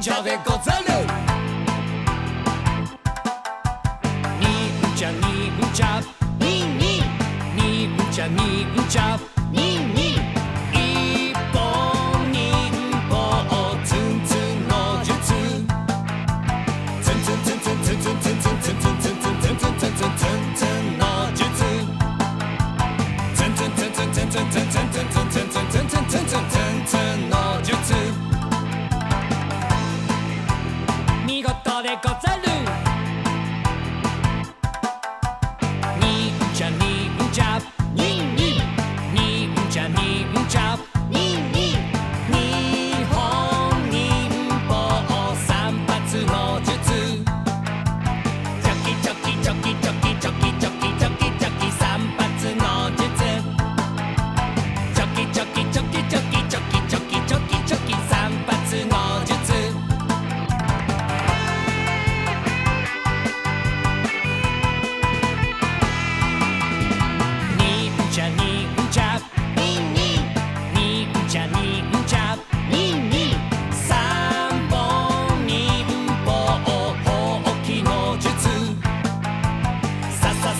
に者でござる。忍者忍者。にん忍者忍者に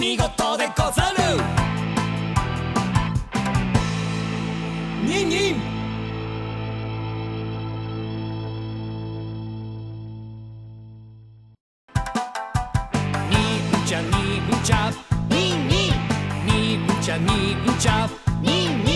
見事でござるニンニンんちゃ。にんにんにんちゃ。にんちゃ。にんにん